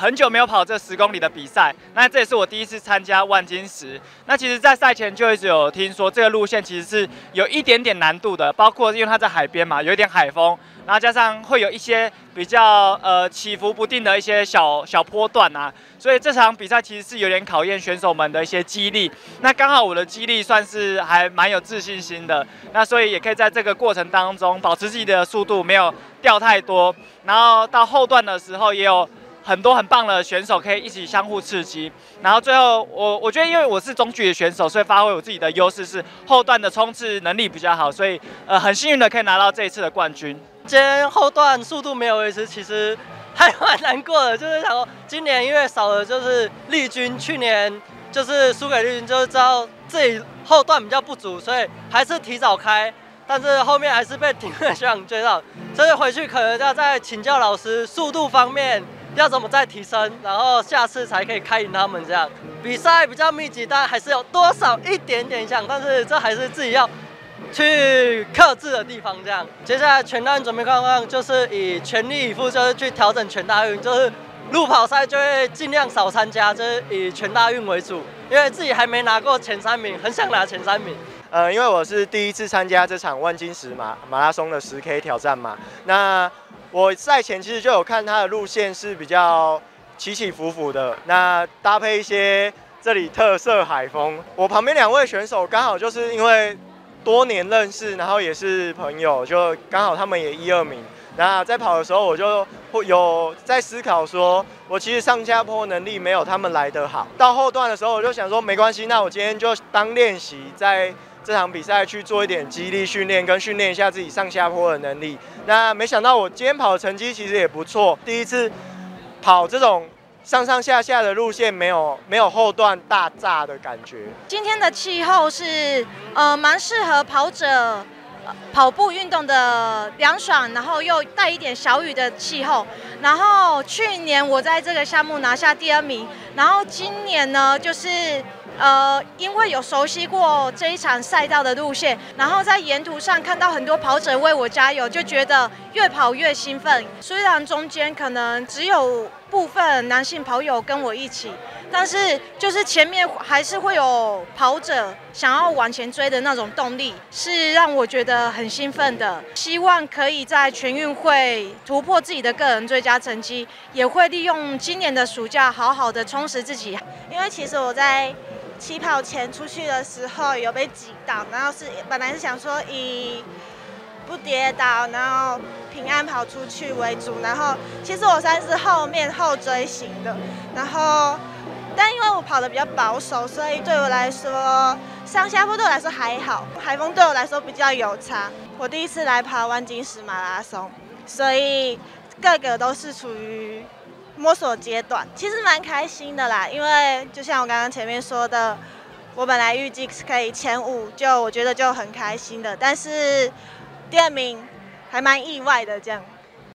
很久没有跑这十公里的比赛，那这也是我第一次参加万金石。那其实，在赛前就一直有听说这个路线其实是有一点点难度的，包括因为它在海边嘛，有一点海风，然后加上会有一些比较呃起伏不定的一些小小坡段啊，所以这场比赛其实是有点考验选手们的一些肌力。那刚好我的肌力算是还蛮有自信心的，那所以也可以在这个过程当中保持自己的速度没有掉太多，然后到后段的时候也有。很多很棒的选手可以一起相互刺激，然后最后我我觉得因为我是中距的选手，所以发挥我自己的优势是后段的冲刺能力比较好，所以呃很幸运的可以拿到这一次的冠军。今天后段速度没有维持，其实还蛮难过的，就是想说今年因为少了就是丽君，去年就是输给丽君，就是知道自己后段比较不足，所以还是提早开，但是后面还是被顶的学长追到，所以回去可能要再请教老师速度方面。要怎么再提升，然后下次才可以开赢他们这样。比赛比较密集，但还是有多少一点点像，但是这还是自己要去克制的地方这样。接下来全大运准备状况就是以全力以赴，就是去调整全大运，就是路跑赛就会尽量少参加，就是以全大运为主，因为自己还没拿过前三名，很想拿前三名。呃，因为我是第一次参加这场万金石马马拉松的十 K 挑战嘛，那。我赛前其实就有看他的路线是比较起起伏伏的，那搭配一些这里特色海风。我旁边两位选手刚好就是因为多年认识，然后也是朋友，就刚好他们也一二名。那在跑的时候，我就会有在思考说，我其实上下坡能力没有他们来得好。到后段的时候，我就想说没关系，那我今天就当练习在。这场比赛去做一点激励训练，跟训练一下自己上下坡的能力。那没想到我今天跑的成绩其实也不错，第一次跑这种上上下下的路线，没有没有后段大炸的感觉。今天的气候是呃蛮适合跑者跑步运动的凉爽，然后又带一点小雨的气候。然后去年我在这个项目拿下第二名，然后今年呢就是。呃，因为有熟悉过这一场赛道的路线，然后在沿途上看到很多跑者为我加油，就觉得越跑越兴奋。虽然中间可能只有部分男性跑友跟我一起，但是就是前面还是会有跑者想要往前追的那种动力，是让我觉得很兴奋的。希望可以在全运会突破自己的个人最佳成绩，也会利用今年的暑假好好的充实自己。因为其实我在。起跑前出去的时候有被挤到，然后是本来是想说以不跌倒，然后平安跑出去为主，然后其实我算是后面后追型的，然后但因为我跑的比较保守，所以对我来说上下坡对我来说还好，海风对我来说比较有差。我第一次来跑万金石马拉松，所以个个都是处于。摸索阶段其实蛮开心的啦，因为就像我刚刚前面说的，我本来预计可以前五，就我觉得就很开心的，但是第二名还蛮意外的这样。